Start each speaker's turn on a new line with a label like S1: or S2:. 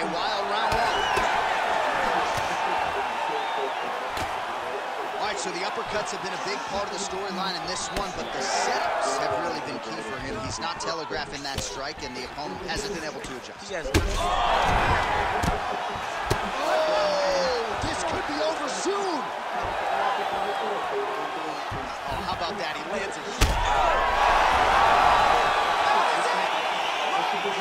S1: a wild round one. All right, so the uppercuts have been a big part of the storyline in this one, but the setups have really been key for him. He's not telegraphing that strike, and the opponent hasn't been able to adjust. Oh, this oh, that? He lands a